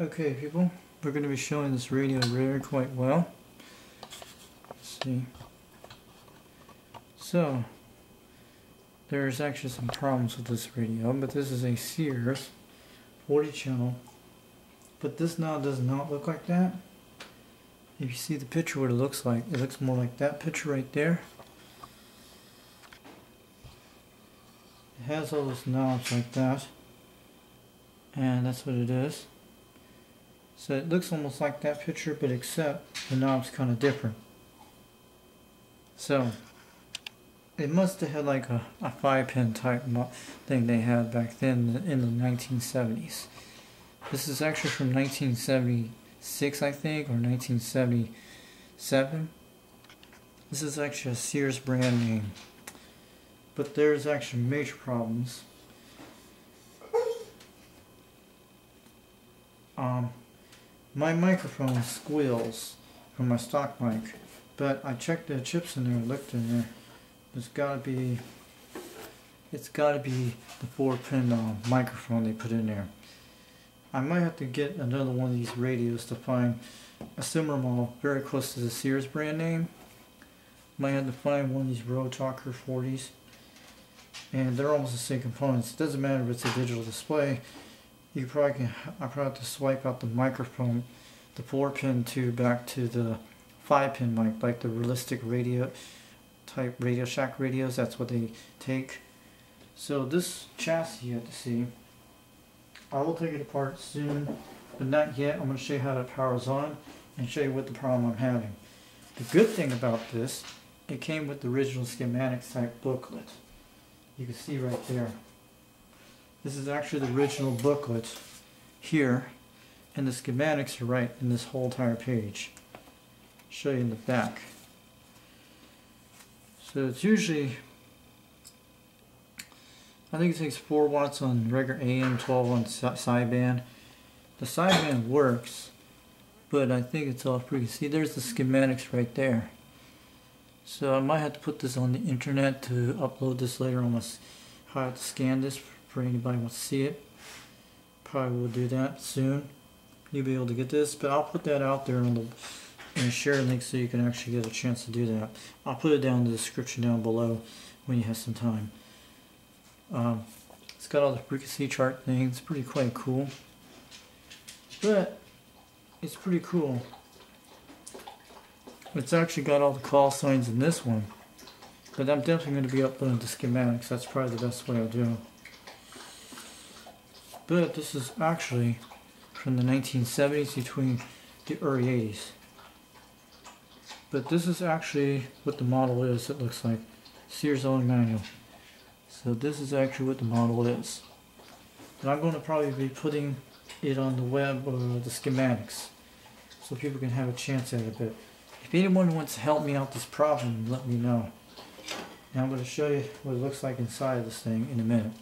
Okay people, we're going to be showing this radio very quite well. Let's see. So, there's actually some problems with this radio, but this is a Sears 40 channel. But this now does not look like that. If you see the picture what it looks like, it looks more like that picture right there. It has all those knobs like that. And that's what it is. So it looks almost like that picture, but except the knob's kind of different. So it must have had like a, a five pin type thing they had back then in the 1970s. This is actually from 1976, I think, or 1977. This is actually a Sears brand name. But there's actually major problems. Um, my microphone squeals from my stock mic, but I checked the chips in there, looked in there. It's gotta be, it's gotta be the four pin uh, microphone they put in there. I might have to get another one of these radios to find a similar model very close to the Sears brand name. Might have to find one of these Road Talker 40s. And they're almost the same components. It doesn't matter if it's a digital display you probably can, I probably have to swipe out the microphone, the 4 pin to back to the 5 pin mic, like the realistic radio type Radio Shack radios, that's what they take. So this chassis you have to see, I will take it apart soon, but not yet. I'm going to show you how it powers on and show you what the problem I'm having. The good thing about this, it came with the original schematics type booklet. You can see right there. This is actually the original booklet here, and the schematics are right in this whole entire page. I'll show you in the back. So it's usually, I think it takes 4 watts on regular AM, 12 on sideband. The sideband works, but I think it's free. See, there's the schematics right there. So I might have to put this on the internet to upload this later on. How I have to scan this for anybody wants to see it. Probably will do that soon. You'll be able to get this, but I'll put that out there on the and share link so you can actually get a chance to do that. I'll put it down in the description down below when you have some time. Um, it's got all the frequency chart things. It's pretty quite cool. But it's pretty cool. It's actually got all the call signs in this one. But I'm definitely going to be uploading the schematics. That's probably the best way I'll do but this is actually from the 1970s between the early 80s. But this is actually what the model is, it looks like. Sears own manual. So this is actually what the model is. And I'm going to probably be putting it on the web or the schematics so people can have a chance at it. But if anyone wants to help me out this problem, let me know. Now I'm going to show you what it looks like inside of this thing in a minute.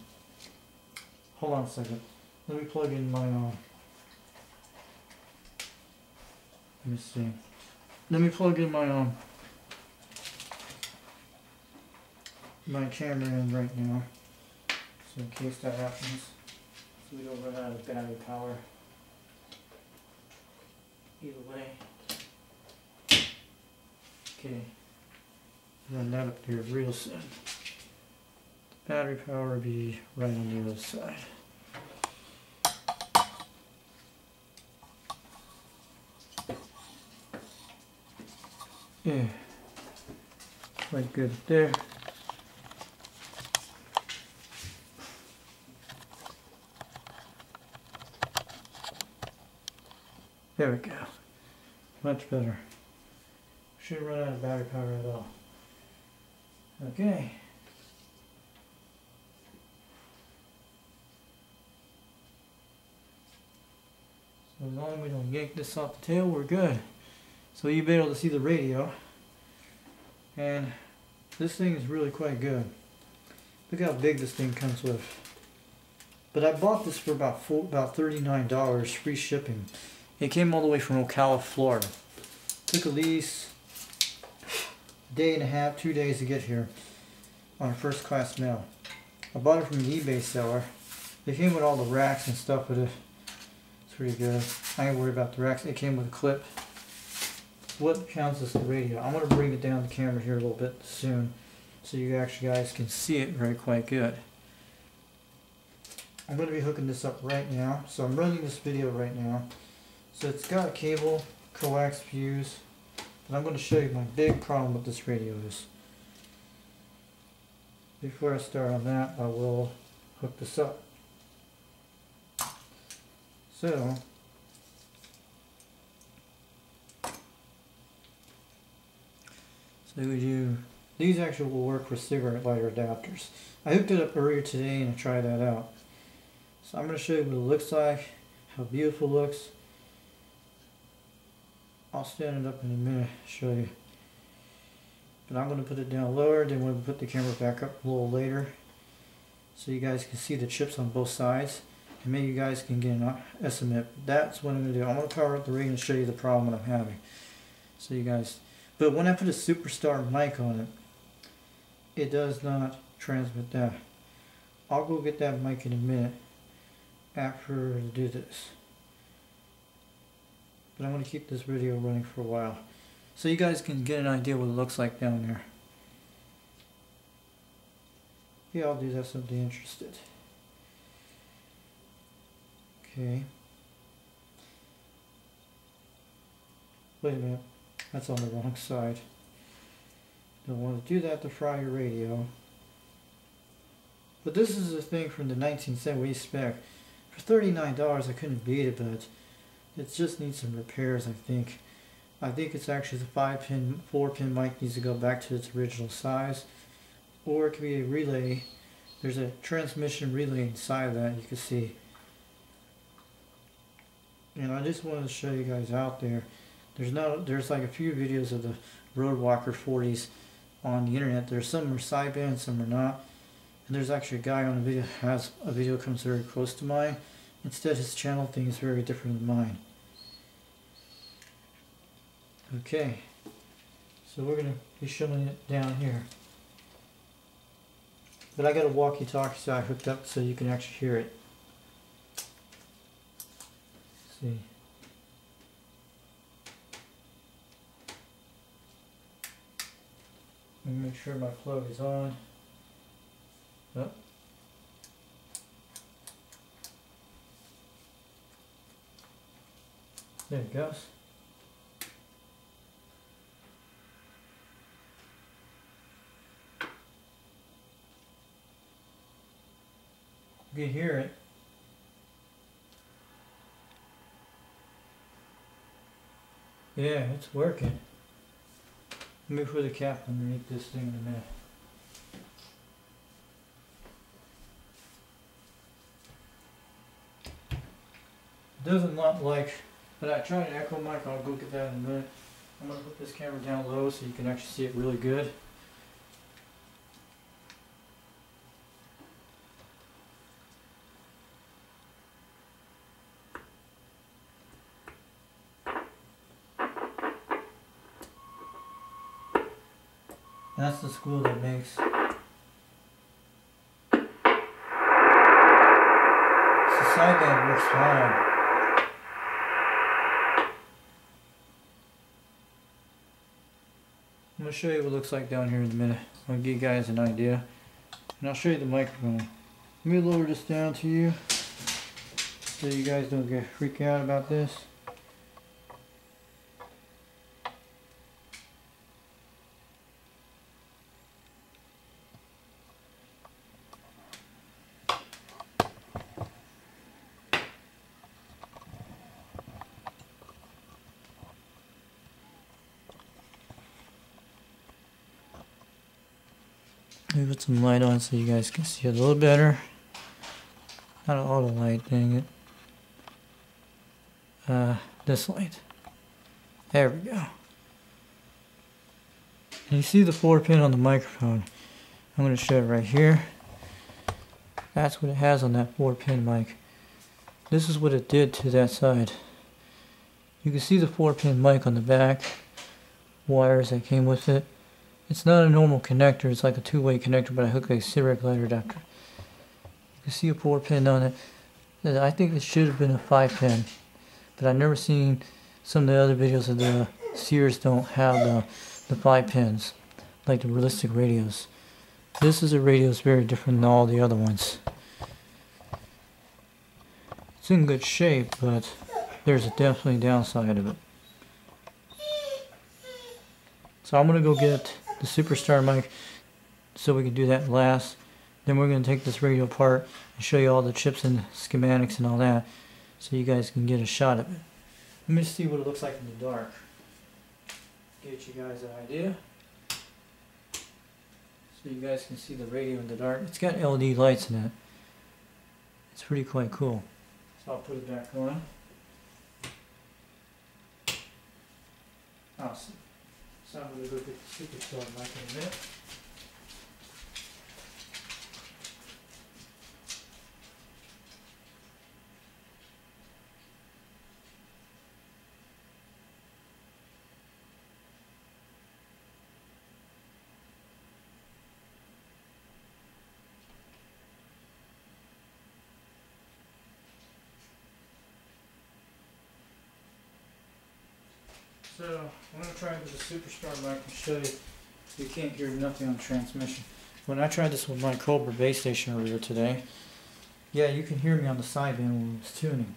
Hold on a second. Let me plug in my, uh, let me see. Let me plug in my, um, my camera in right now. So in case that happens. So we don't run out of battery power. Either way. Okay. Run that up here real soon. Battery power will be right on the other side. Yeah, quite good there. There we go. Much better. Shouldn't run out of battery power at all. Okay. So as long as we don't yank this off the tail, we're good. So you'll be able to see the radio. And this thing is really quite good. Look how big this thing comes with. But I bought this for about four, about $39, free shipping. It came all the way from Ocala, Florida. Took at least a day and a half, two days to get here on a first class mail. I bought it from an eBay seller. They came with all the racks and stuff with it. It's pretty good. I ain't worried about the racks. It came with a clip. What counts as the radio? I'm gonna bring it down the camera here a little bit soon, so you actually guys can see it very quite good. I'm going to be hooking this up right now. So I'm running this video right now. So it's got a cable, coax fuse. But I'm going to show you my big problem with this radio is. Before I start on that, I will hook this up. So, so we do, these actually will work for cigarette lighter adapters. I hooked it up earlier today and I tried that out. So I'm going to show you what it looks like, how beautiful it looks. I'll stand it up in a minute, show you. But I'm going to put it down lower, then we'll put the camera back up a little later. So you guys can see the chips on both sides. And maybe you guys can get an estimate. That's what I'm going to do. I'm going to power up the rig and show you the problem that I'm having. So you guys, but when I put a Superstar mic on it, it does not transmit that. I'll go get that mic in a minute after to do this. But I'm going to keep this video running for a while. So you guys can get an idea what it looks like down there. Yeah, I'll do that somebody interested. Okay. Wait a minute. That's on the wrong side. Don't want to do that to fry your radio. But this is a thing from the 1970s spec. For $39 I couldn't beat it, but it just needs some repairs I think. I think it's actually the 5 pin, 4 pin mic needs to go back to its original size. Or it could be a relay. There's a transmission relay inside that you can see. And I just wanted to show you guys out there. There's no, there's like a few videos of the Road Talker 40s on the internet. There's some are sideband, some are not. And there's actually a guy on a video has a video comes very close to mine. Instead his channel thing is very different than mine. Okay. So we're gonna be showing it down here. But I got a walkie-talkie so I hooked up so you can actually hear it. Let's see. Let me make sure my plug is on. There it goes. You can hear it. Yeah, it's working. Let me put a cap underneath this thing in a minute. doesn't not like, but I tried an echo mic, I'll go get that in a minute. I'm going to put this camera down low so you can actually see it really good. That's the school that makes the sideband works fine. I'm going to show you what it looks like down here in a minute. I'll give you guys an idea. And I'll show you the microphone. Let me lower this down to you so you guys don't get freaked out about this. Let me put some light on so you guys can see a little better. Not all the light, dang it. Uh, this light. There we go. And you see the four pin on the microphone. I'm going to show it right here. That's what it has on that four pin mic. This is what it did to that side. You can see the four pin mic on the back. Wires that came with it. It's not a normal connector, it's like a two-way connector, but I hook a cigarette lighter adapter. You can see a four pin on it. I think it should have been a five pin. but I've never seen some of the other videos of the Sears don't have the, the five pins like the realistic radios. This is a radio that's very different than all the other ones. It's in good shape, but there's a definitely downside of it. So I'm going to go get the Superstar mic so we can do that last. Then we're going to take this radio apart and show you all the chips and schematics and all that so you guys can get a shot of it. Let me see what it looks like in the dark. Get you guys an idea. So you guys can see the radio in the dark. It's got LED lights in it. It's pretty quite cool. So I'll put it back on. Oh, awesome. So I'm going to go get the Superstar mic in a minute. So I'm going to try with the Superstar mic and show you. You can't hear nothing on transmission. When I tried this with my Cobra base station earlier today, yeah, you can hear me on the sideband when it's tuning.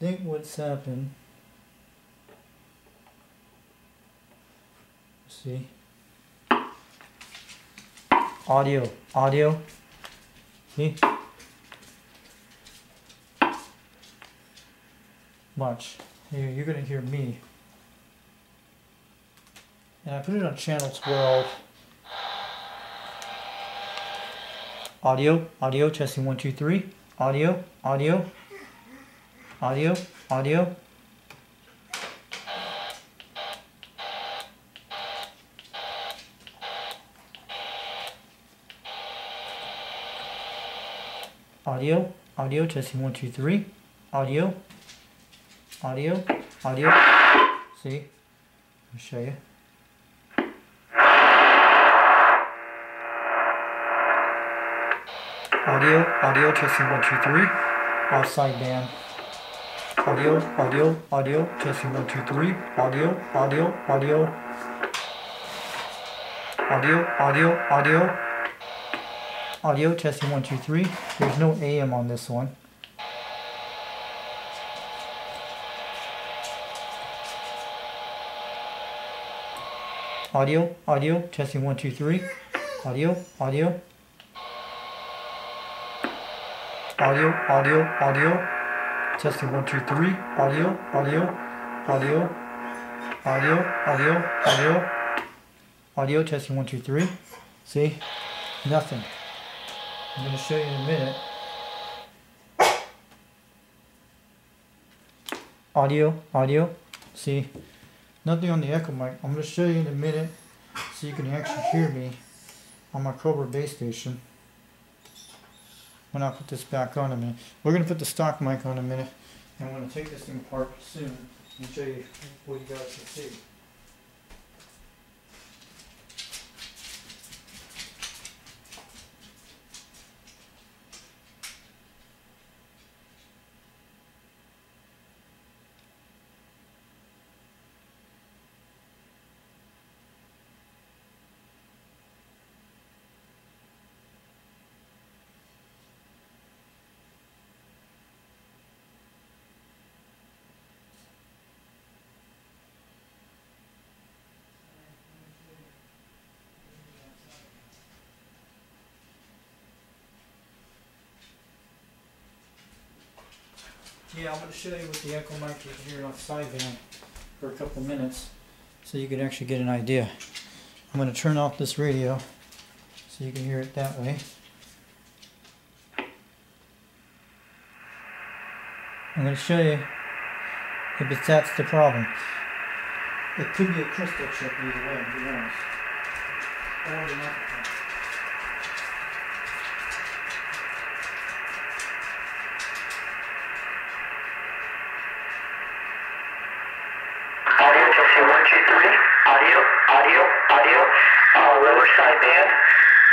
I think what's happened. See? Audio, audio. See? Watch. You're going to hear me. And I put it on channel 12. Audio, audio, testing one, two, three. Audio, audio, audio, audio. Audio, audio, testing one, two, three. Audio, audio, audio. See? I'll show you. Audio, audio, testing one, two, three. Outside band. Audio, audio, audio, testing one, two, three. Audio, audio, audio. Audio, audio, audio. Audio, testing one, two, three. There's no AM on this one. Audio, audio, testing one, two, three. Audio, audio. Audio, audio, audio. Testing one, two, three. Audio, audio, audio. Audio, audio, audio. Audio, testing one, two, three. See? Nothing. I'm going to show you in a minute. Audio, audio. See? Nothing on the echo mic. I'm going to show you in a minute so you can actually hear me on my Cobra base station. When I put this back on a minute. We're going to put the stock mic on a minute. And I'm going to take this thing apart soon and show you what you guys can see. Yeah, I'm going to show you with the Echo mic it off sideband for a couple minutes so you can actually get an idea. I'm going to turn off this radio so you can hear it that way. I'm going to show you if that's the problem. It could be a crystal chip either way, who knows. Or an amplifier. Audio testing one, two, three. Audio, audio, audio. Uh, lower sideband.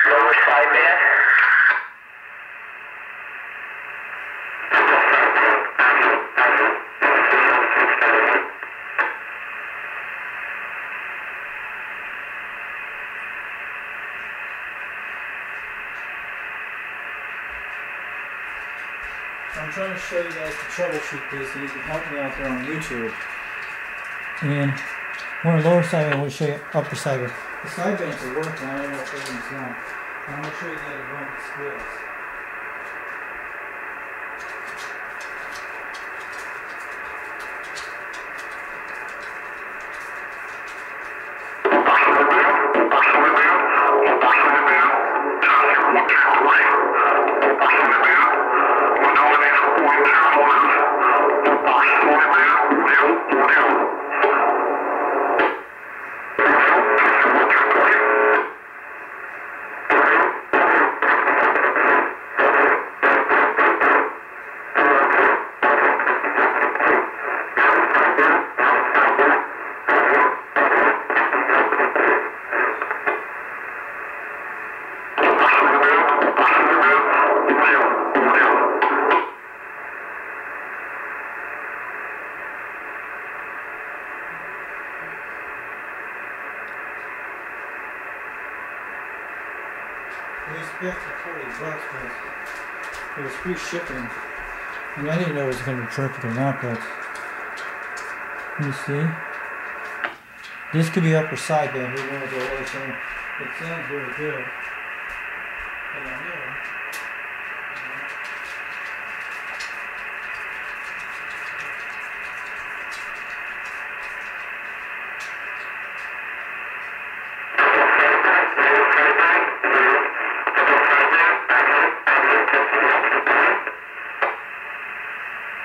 Lower sideband. Trying to show you guys to troubleshoot this so you can help me out there on YouTube. And we're on lower sideband, we'll show you upper sideband. The side sideband's are working, I don't know if everything's not. I'm gonna show you how to run the squeals. Free shipping. I didn't know it was going to be perfect or not, but let me see. This could be upper sideband. We want to go side. It sounds really good. But I know.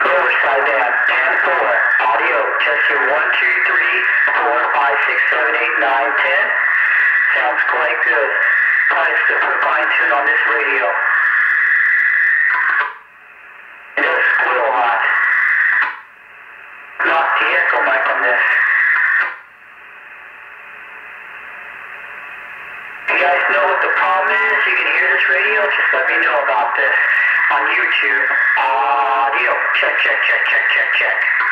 Lower sideband, 10 4. Audio, testing 1, 2, 3, 4, 5, 6, 7, 8, 9, 10. Sounds quite good. Probably still put fine tune on this radio. A. Check, check, check, check, check, check.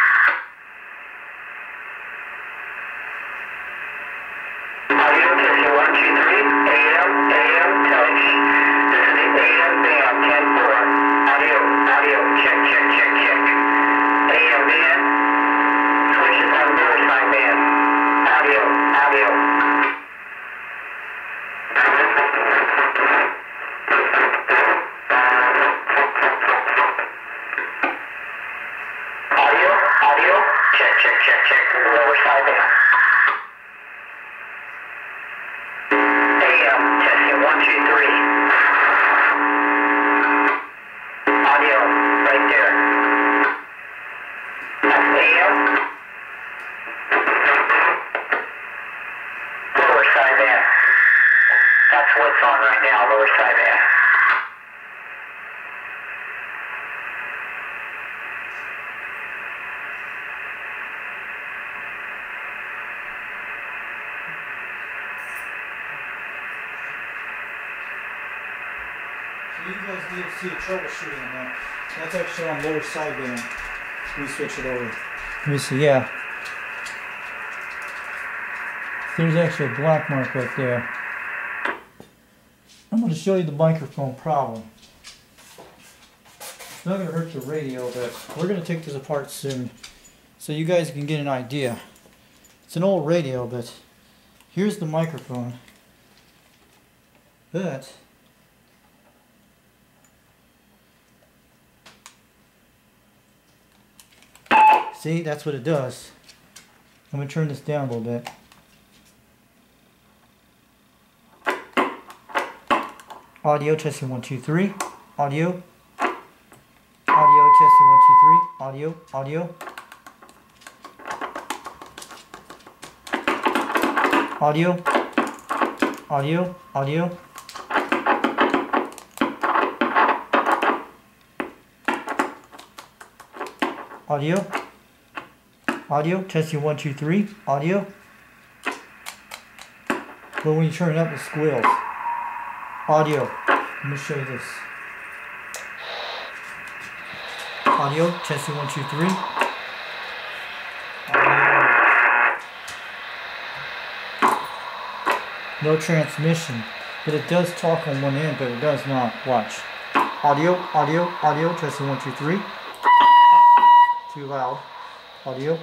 Check, check, check, lower side band. Troubleshooting on that. That's actually on lower sideband. Let me switch it over. Let me see, yeah. There's actually a black mark right there. I'm going to show you the microphone problem. It's not going to hurt the radio, but we're going to take this apart soon so you guys can get an idea. It's an old radio, but here's the microphone. But See, that's what it does. I'm gonna turn this down a little bit. Audio testing one two three. Audio. Audio testing one two three. Audio. Audio. Audio. Audio. Audio. Audio. Audio, testing one, two, three. Audio. But when you turn it up, it squeals. Audio. Let me show you this. Audio, testing one, two, three. Audio. No transmission. But it does talk on one end, but it does not. Watch. audio, audio, audio, testing one, two, three. Too loud. Audio,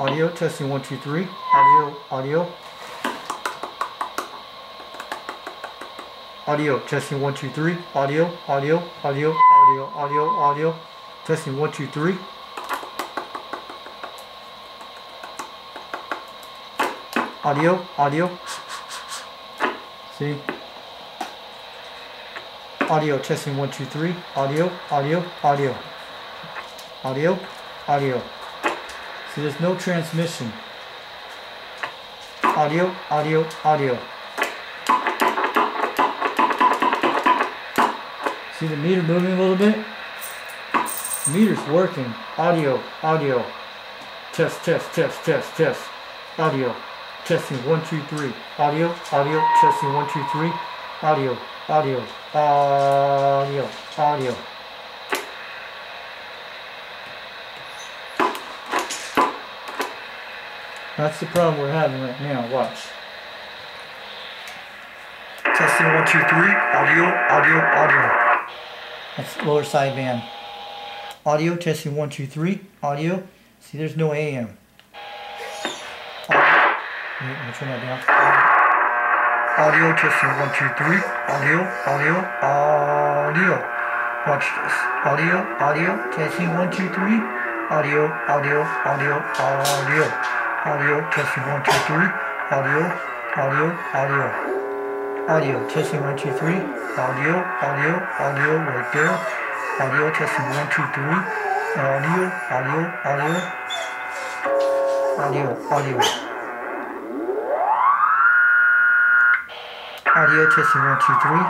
audio, testing one, two, three. Audio, audio. Audio, testing one, two, three. Audio, audio, audio, audio, audio, audio. Testing one, two, three. Audio, audio. See? Audio, testing one, two, three. Audio, audio, audio. Audio, audio. See, there's no transmission. Audio, audio, audio. See the meter moving a little bit? Meter's working. Audio, audio. Test, test, test, test, test. Audio. Testing one, two, three. Audio, audio, testing one, two, three. Audio, audio, audio, audio. That's the problem we're having right now. Watch. Testing one, two, three. Audio, audio, audio. That's lower sideband. Audio, testing one, two, three. Audio. See, there's no AM. Audio. Wait, let me turn that down. Audio, testing one, two, three. Audio, audio, audio. Watch this. Audio, audio, testing one, two, three. Audio, audio, audio, audio. Audio, testing one, two, three. Audio, audio, audio. Audio, testing one, two, three. Audio, audio, audio, right there. Audio, testing one, two, three. Audio, audio, audio. Audio, audio. Audio, testing one, two, three.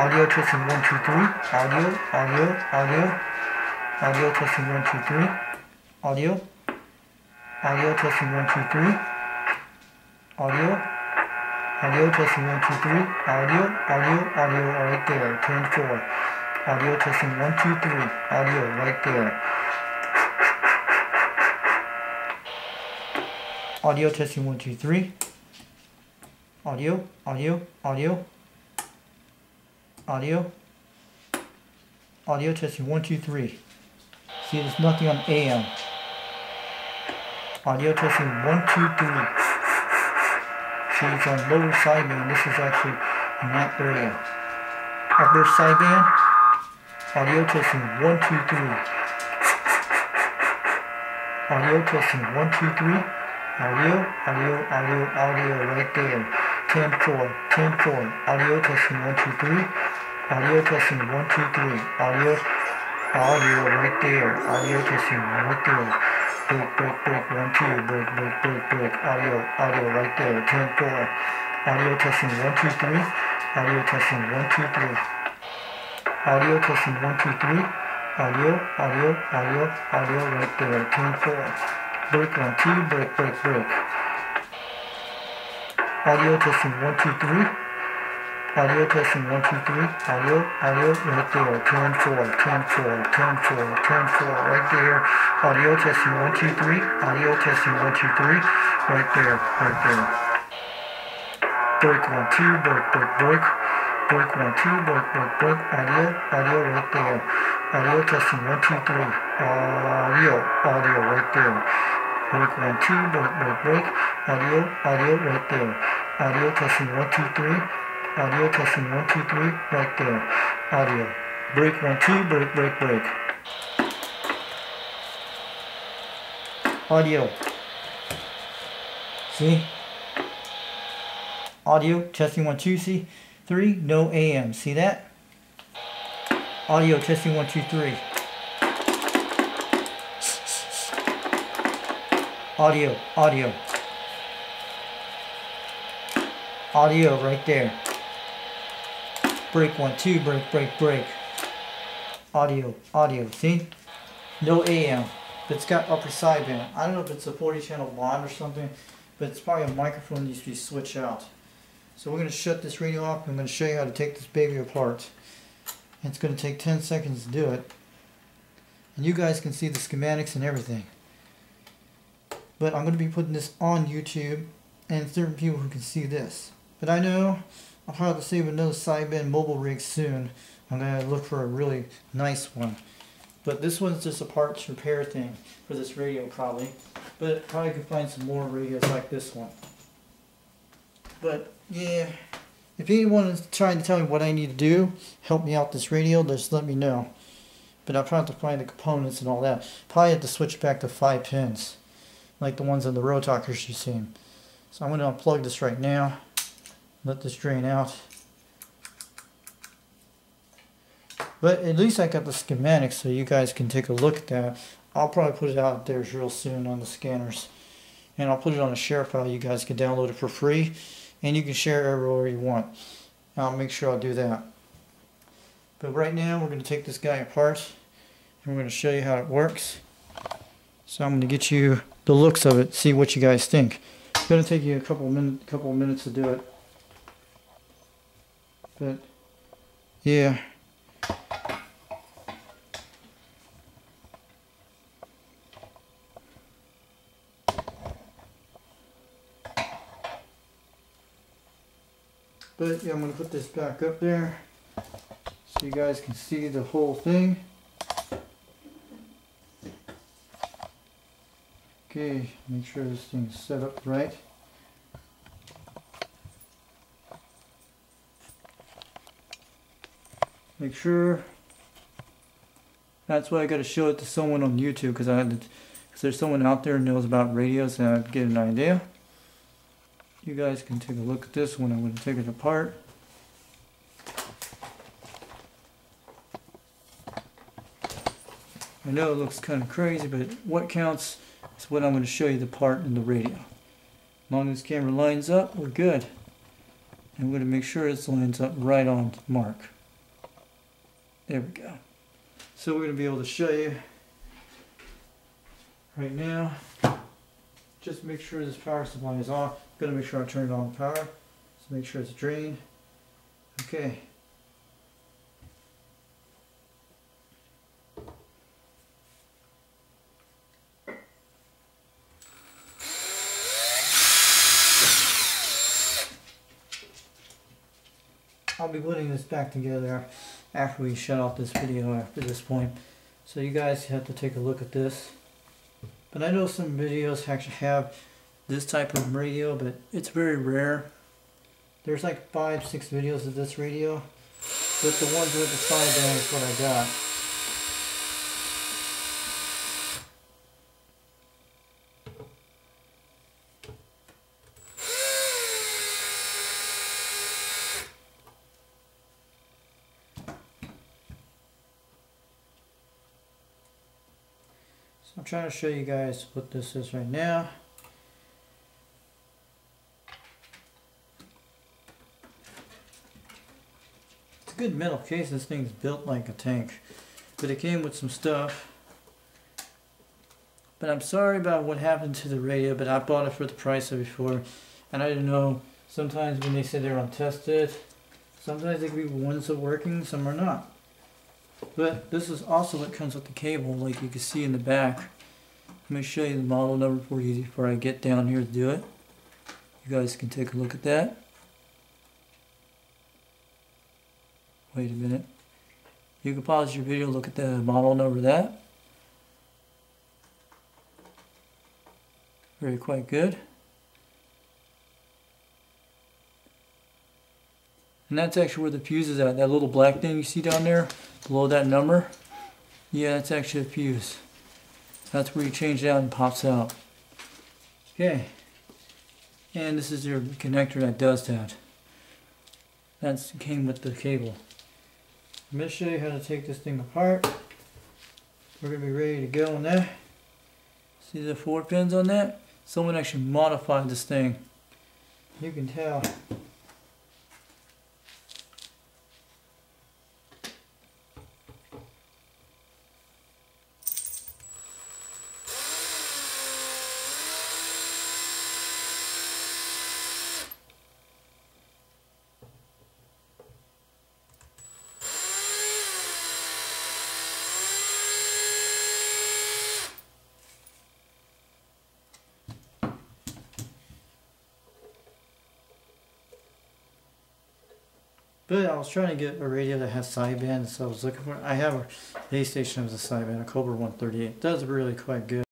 Audio, testing one, two, three. Audio, audio, audio. Audio, testing one, two, three. Audio. Audio, testing one, two, three. Audio. Audio testing one, two, three. Audio, audio, audio right there. Turn four. Audio testing one, two, three. Audio right there. Audio testing one, two, three. Audio, audio, audio. Audio. Audio testing one, two, three. See, there's nothing on AM. Audio testing one, two, three. See, it's on lower sideband. This is actually in that area. Upper sideband. Audio testing one, two, three. Audio testing one, two, three. Audio, audio, audio, audio right there. 10 4, 10 4. Audio testing one, two, three. Audio testing one, two, three. Audio, audio right there. Audio testing right there. Break, break, break, one, two, break, break, break, break. Audio, audio right there. 10 4. Audio testing one, two, three. Audio testing one, two, three. Audio testing one, two, three. Audio, audio, audio, audio right there. 10 4. Break one, two, break, break, break. Audio testing one, two, three. Audio testing one, two, three. Audio, audio right there. 10 4, 10 4, 10 4, 10 4 right there. Audio testing one, two, three. Audio testing one, two, three. Right there, right there. Break one, two, break, break, break. Break one, two, break, break, break. Audio, audio right there. Audio testing one, two, three. Audio, audio right there. Break one, two, break, break, break. Audio, audio right there. Audio testing one, two, three. Audio testing one, two, three. Right there. Audio. Break one, two, break, break, break. Audio. See? Audio testing one, two, see? Three, no AM. See that? Audio testing one, two, three. Audio, audio. Audio right there. Break one, two, break, break, break. Audio, audio, see? No AM. but It's got upper sideband. I don't know if it's a 40 channel bond or something, but it's probably a microphone that needs to be switched out. So we're going to shut this radio off. I'm going to show you how to take this baby apart. It's going to take 10 seconds to do it. And you guys can see the schematics and everything. But I'm going to be putting this on YouTube and certain people who can see this. But I know I'll probably save another sideband mobile rig soon. I'm gonna look for a really nice one. But this one's just a parts repair thing for this radio probably. But probably could find some more radios like this one. But yeah, if anyone is trying to tell me what I need to do, help me out this radio, just let me know. But I'll try to find the components and all that. Probably have to switch back to five pins, like the ones on the road you've seen. So I'm going to unplug this right now. Let this drain out. But at least I got the schematics so you guys can take a look at that. I'll probably put it out there real soon on the scanners. And I'll put it on a share file. You guys can download it for free. And you can share it everywhere you want. I'll make sure I'll do that. But right now we're going to take this guy apart. And we're going to show you how it works. So I'm going to get you the looks of it. See what you guys think. It's going to take you a couple minutes, couple minutes to do it. But yeah. But yeah, I'm going to put this back up there so you guys can see the whole thing. Okay, make sure this thing's set up right. Make sure. That's why I got to show it to someone on YouTube because I had to, because there's someone out there who knows about radios and I'd get an idea. You guys can take a look at this when I'm going to take it apart. I know it looks kind of crazy, but what counts is what I'm going to show you the part in the radio. As long as this camera lines up, we're good. We're going to make sure this lines up right on mark. There we go. So we're going to be able to show you right now. Just make sure this power supply is on. I'm going to make sure I turn it on the power. So make sure it's drained. Okay. I'll be putting this back together after we shut off this video after this point. So you guys have to take a look at this. But I know some videos actually have this type of radio, but it's very rare. There's like five, six videos of this radio. But the ones with the sideband is what I got. Trying to show you guys what this is right now. It's a good metal case. This thing's built like a tank. But it came with some stuff. But I'm sorry about what happened to the radio, but I bought it for the price of before. And I didn't know, sometimes when they say they're untested, sometimes they can be ones that are working, some are not. But this is also what comes with the cable, like you can see in the back. Let me show you the model number for you before I get down here to do it. You guys can take a look at that. Wait a minute. You can pause your video, look at the model number of that. Very quite good. And that's actually where the fuse is at. That little black thing you see down there, below that number. Yeah, that's actually a fuse. That's where you change it out and pops out. Okay. And this is your connector that does that. That came with the cable. I'm going to show you how to take this thing apart. We're going to be ready to go on that. See the four pins on that? Someone actually modified this thing. You can tell. Was trying to get a radio that has sideband, so I was looking for. I have a base station that has a sideband, a Cobra 138. Does really quite good.